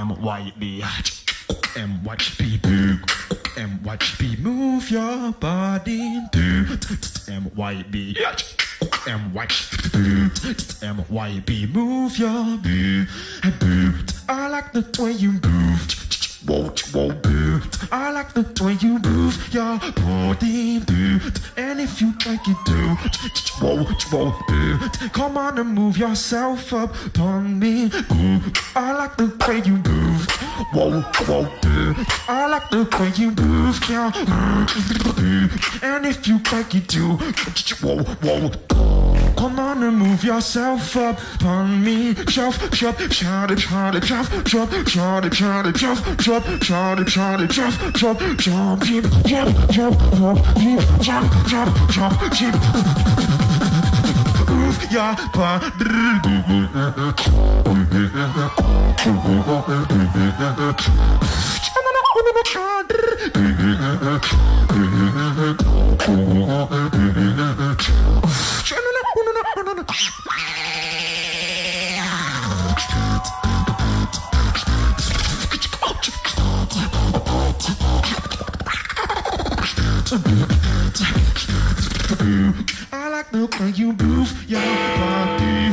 and and watch me move, and watch me move your body, do, and move your boo, boo. I like the way you move. Whoa, whoa, boo. I like the way you move your body. If you like it, do. Whoa, boo. Come on and move yourself up on me. I like the way you move. Whoa, whoa. I like the way you move boo. And if you like it, do. Whoa. Come wanna move yourself up on me. Shuff, shuff, shot it, shot it, shuff, shuff, shot it, shot it, shuff, shuff, shot it, shot it, shuff, shuff, jump, jeep, jump, jump, jump, jeep, jump, jump, jump, jeep. Move your body. Channel I like the way you move your body.